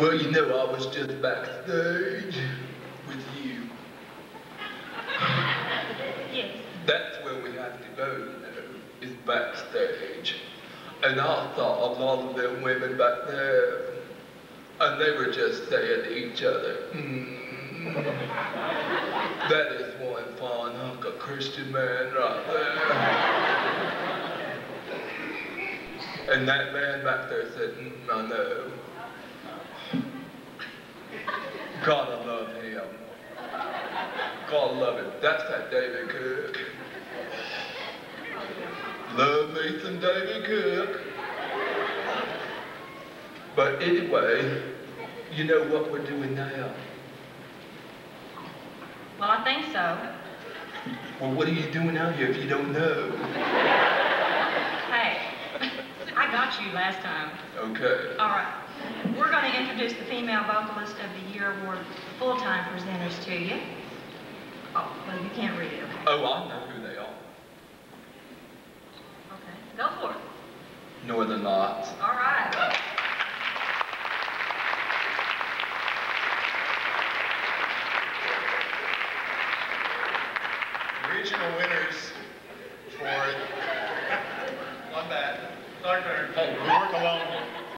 Well, you know, I was just backstage with you. Yes. That's where we have to go, you know, is backstage. And I saw a lot of them women back there, and they were just saying to each other, mm, that is one fine hunk of Christian man right there. And that man back there said, mm, I know. I love him. Gotta love him. That's that David Cook. Love me some David Cook. But anyway, you know what we're doing now? Well, I think so. Well, what are you doing out here if you don't know? You last time. Okay. All right. We're going to introduce the Female Vocalist of the Year Award full-time presenters to you. Oh, well, you can't read it, okay? Oh, I know who they are. Okay, go for it. Northern Lights. All right. Regional winners Hey, we work along